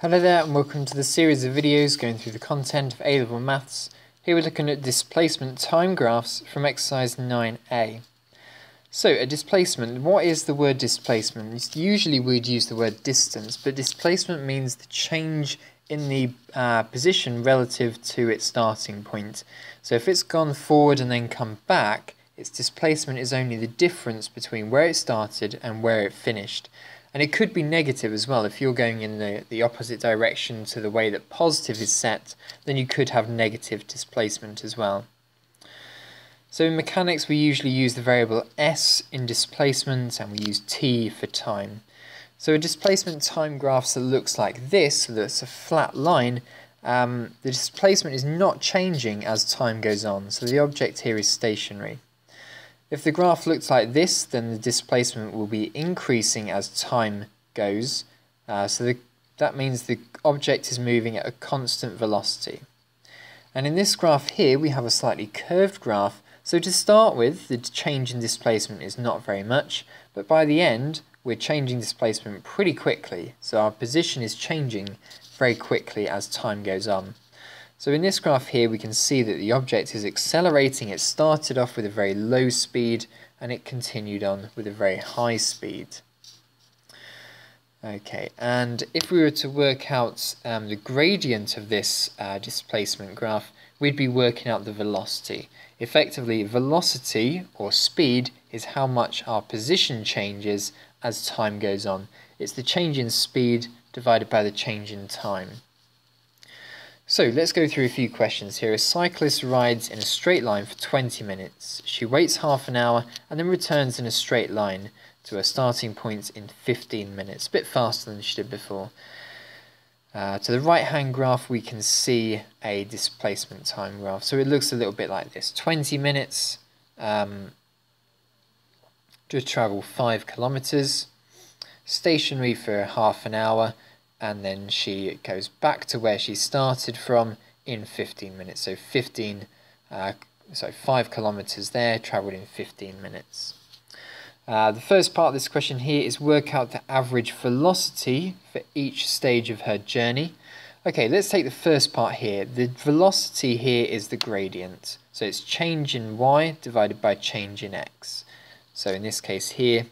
Hello there and welcome to the series of videos going through the content of A-Level Maths. Here we're looking at displacement time graphs from exercise 9a. So a displacement, what is the word displacement? Usually we'd use the word distance, but displacement means the change in the uh, position relative to its starting point. So if it's gone forward and then come back, its displacement is only the difference between where it started and where it finished. And it could be negative as well. If you're going in the, the opposite direction to the way that positive is set, then you could have negative displacement as well. So in mechanics, we usually use the variable s in displacement and we use t for time. So a displacement time graph that looks like this, so that's a flat line, um, the displacement is not changing as time goes on. So the object here is stationary. If the graph looks like this, then the displacement will be increasing as time goes. Uh, so the, that means the object is moving at a constant velocity. And in this graph here, we have a slightly curved graph. So to start with, the change in displacement is not very much, but by the end, we're changing displacement pretty quickly. So our position is changing very quickly as time goes on. So in this graph here we can see that the object is accelerating. It started off with a very low speed and it continued on with a very high speed. Okay, and if we were to work out um, the gradient of this uh, displacement graph, we'd be working out the velocity. Effectively, velocity or speed is how much our position changes as time goes on. It's the change in speed divided by the change in time. So let's go through a few questions here. A cyclist rides in a straight line for 20 minutes. She waits half an hour and then returns in a straight line to her starting point in 15 minutes. A bit faster than she did before. Uh, to the right hand graph we can see a displacement time graph. So it looks a little bit like this. 20 minutes um, to travel 5 kilometers. Stationary for half an hour and then she goes back to where she started from in 15 minutes. So 15, uh, so 5 kilometers there, travelled in 15 minutes. Uh, the first part of this question here is work out the average velocity for each stage of her journey. Okay, let's take the first part here. The velocity here is the gradient. So it's change in y divided by change in x. So in this case here,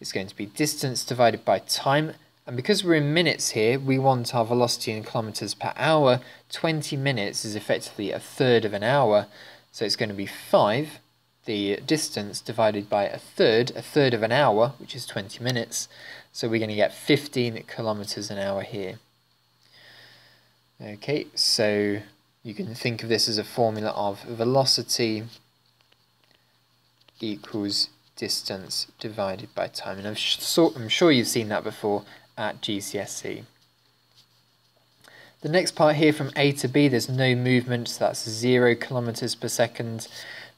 it's going to be distance divided by time and because we're in minutes here, we want our velocity in kilometers per hour. 20 minutes is effectively a third of an hour. So it's going to be 5, the distance divided by a third, a third of an hour, which is 20 minutes. So we're going to get 15 kilometers an hour here. Okay, so you can think of this as a formula of velocity equals distance divided by time. And I'm, I'm sure you've seen that before at GCSE. The next part here from A to B, there's no movement, so that's 0 kilometers per second.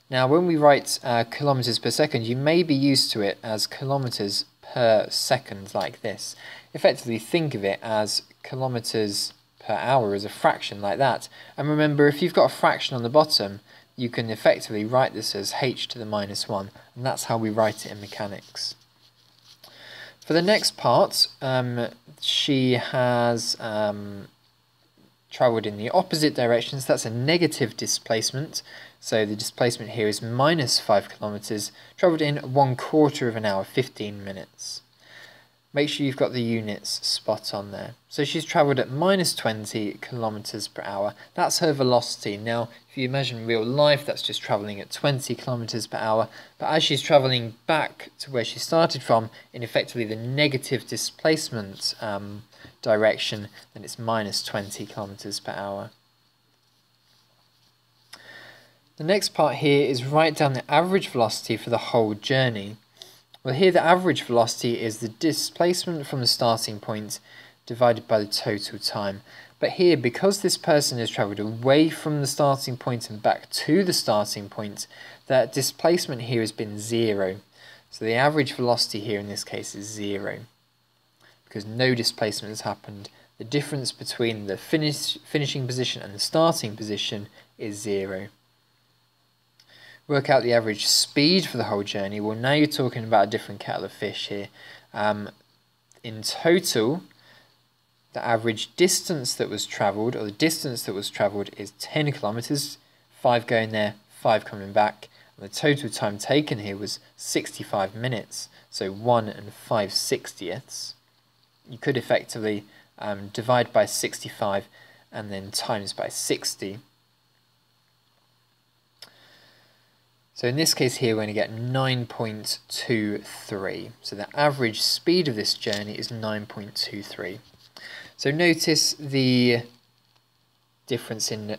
Now, when we write uh, kilometers per second, you may be used to it as kilometers per second, like this. Effectively, think of it as kilometers per hour as a fraction, like that. And remember, if you've got a fraction on the bottom, you can effectively write this as h to the minus 1, and that's how we write it in mechanics. For the next part, um, she has um, travelled in the opposite direction, so that's a negative displacement. So the displacement here is minus 5 kilometres, travelled in one quarter of an hour, 15 minutes make sure you've got the units spot on there. So she's travelled at minus 20 kilometres per hour. That's her velocity. Now, if you imagine real life, that's just travelling at 20 kilometres per hour. But as she's travelling back to where she started from, in effectively the negative displacement um, direction, then it's minus 20 kilometres per hour. The next part here is write down the average velocity for the whole journey. Well, here the average velocity is the displacement from the starting point divided by the total time. But here, because this person has travelled away from the starting point and back to the starting point, that displacement here has been zero. So the average velocity here in this case is zero because no displacement has happened. The difference between the finish, finishing position and the starting position is zero work out the average speed for the whole journey, well, now you're talking about a different kettle of fish here. Um, in total, the average distance that was travelled, or the distance that was travelled is 10 kilometres, 5 going there, 5 coming back. And the total time taken here was 65 minutes, so 1 and 5 sixtieths. You could effectively um, divide by 65 and then times by 60. So in this case here, we're going to get 9.23. So the average speed of this journey is 9.23. So notice the difference in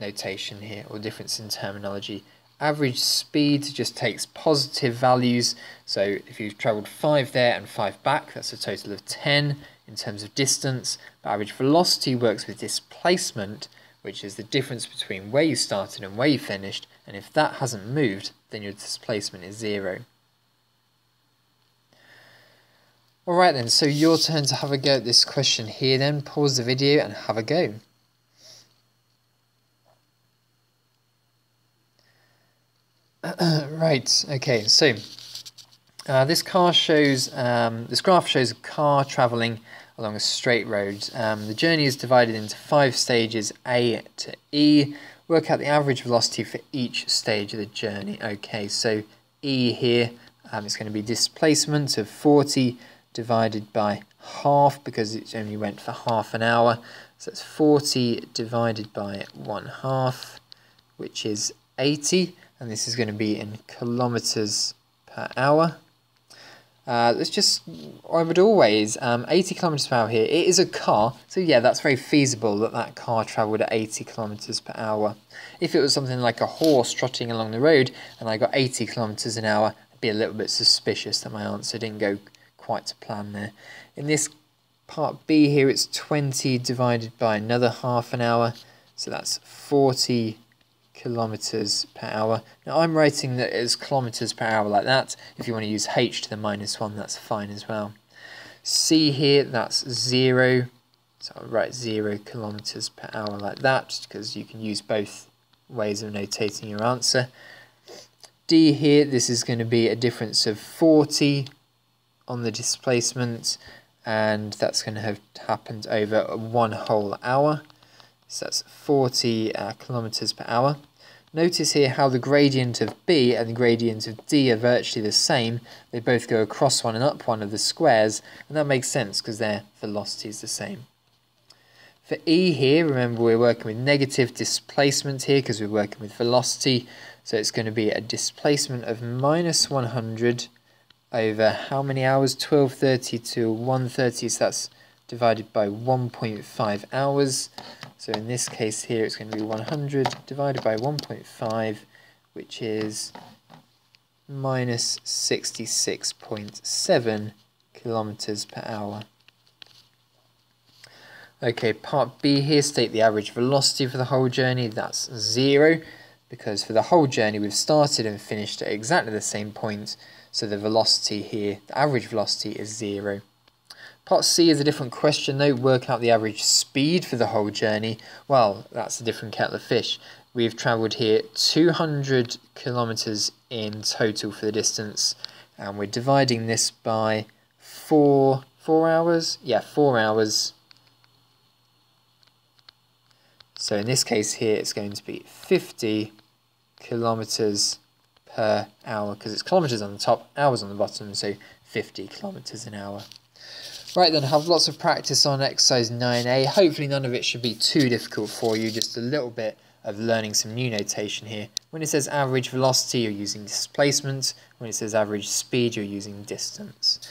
notation here, or difference in terminology. Average speed just takes positive values. So if you've travelled 5 there and 5 back, that's a total of 10 in terms of distance. But average velocity works with displacement, which is the difference between where you started and where you finished, and if that hasn't moved, then your displacement is zero. Alright then, so your turn to have a go at this question here then. Pause the video and have a go. right, okay, so uh, this car shows, um, this graph shows a car travelling along a straight road. Um, the journey is divided into five stages, A to E. Work out the average velocity for each stage of the journey. Okay, so E here um, going to be displacement of 40 divided by half because it only went for half an hour. So it's 40 divided by 1 half, which is 80. And this is going to be in kilometres per hour. Uh, let's just, I would always, um, 80 kilometers per hour here. It is a car, so yeah, that's very feasible that that car traveled at 80 kilometers per hour. If it was something like a horse trotting along the road and I got 80 kilometers an hour, I'd be a little bit suspicious that my answer didn't go quite to plan there. In this part B here, it's 20 divided by another half an hour, so that's 40 kilometers per hour. Now I'm writing that as kilometers per hour like that. If you want to use h to the minus 1, that's fine as well. C here, that's 0. So I'll write 0 kilometers per hour like that because you can use both ways of notating your answer. D here, this is going to be a difference of 40 on the displacement and that's going to have happened over one whole hour. So that's 40 uh, kilometers per hour. Notice here how the gradient of b and the gradient of d are virtually the same. They both go across one and up one of the squares, and that makes sense because their velocity is the same. For E here, remember we're working with negative displacement here because we're working with velocity. So it's going to be a displacement of minus 100 over how many hours? 1230 to 130, so that's divided by 1.5 hours. So in this case here, it's going to be 100 divided by 1.5, which is minus 66.7 kilometers per hour. Okay, part B here, state the average velocity for the whole journey. That's zero, because for the whole journey, we've started and finished at exactly the same point. So the velocity here, the average velocity is zero. Part C is a different question though, work out the average speed for the whole journey. Well, that's a different kettle of fish. We've travelled here 200 kilometres in total for the distance and we're dividing this by four, four hours? Yeah, four hours. So in this case here it's going to be 50 kilometres per hour because it's kilometres on the top, hours on the bottom, so 50 kilometres an hour. Right then, have lots of practice on exercise 9a. Hopefully none of it should be too difficult for you, just a little bit of learning some new notation here. When it says average velocity, you're using displacement. When it says average speed, you're using distance.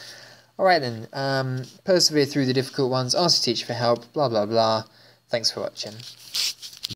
Alright then, um, persevere through the difficult ones, ask your teacher for help, blah blah blah. Thanks for watching.